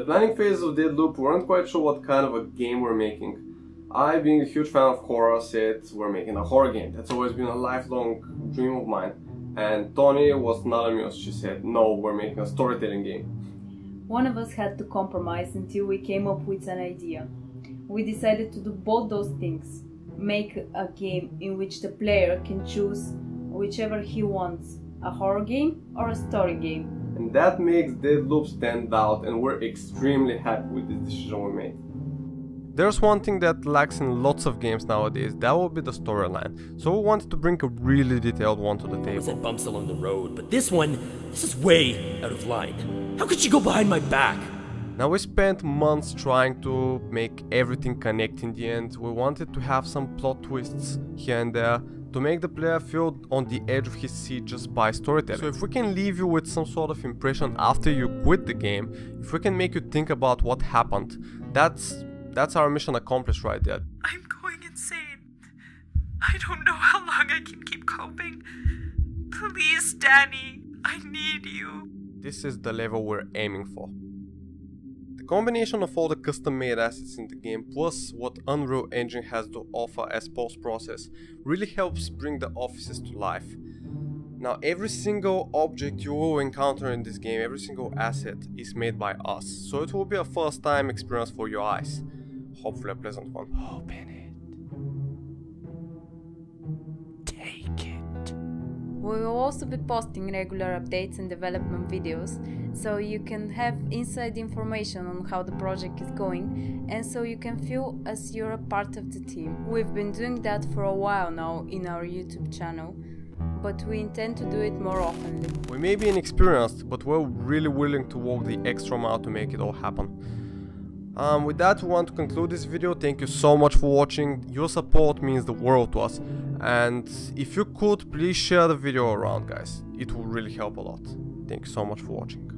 planning phase of Deadloop, we weren't quite sure what kind of a game we're making. I, being a huge fan of horror, said we're making a horror game. That's always been a lifelong dream of mine. And Tony was not amused. She said, no, we're making a storytelling game. One of us had to compromise until we came up with an idea. We decided to do both those things. Make a game in which the player can choose whichever he wants, a horror game or a story game. And that makes Deadloop stand out and we're extremely happy with the decision we made. There's one thing that lacks in lots of games nowadays, that will be the storyline. So we wanted to bring a really detailed one to the table. said bumps along the road, but this one, this is way out of line. How could she go behind my back? Now we spent months trying to make everything connect in the end. We wanted to have some plot twists here and there to make the player feel on the edge of his seat just by storytelling. So if we can leave you with some sort of impression after you quit the game, if we can make you think about what happened, that's that's our mission accomplished right there. I'm going insane. I don't know how long I can keep coping. Please, Danny, I need you. This is the level we're aiming for. The combination of all the custom-made assets in the game plus what Unreal Engine has to offer as post-process really helps bring the offices to life. Now every single object you will encounter in this game, every single asset is made by us, so it will be a first time experience for your eyes hopefully a pleasant one. Open it. Take it. We will also be posting regular updates and development videos so you can have inside information on how the project is going and so you can feel as you're a part of the team. We've been doing that for a while now in our YouTube channel but we intend to do it more often. We may be inexperienced, but we're really willing to walk the extra mile to make it all happen. Um, with that we want to conclude this video, thank you so much for watching, your support means the world to us and if you could please share the video around guys, it will really help a lot. Thank you so much for watching.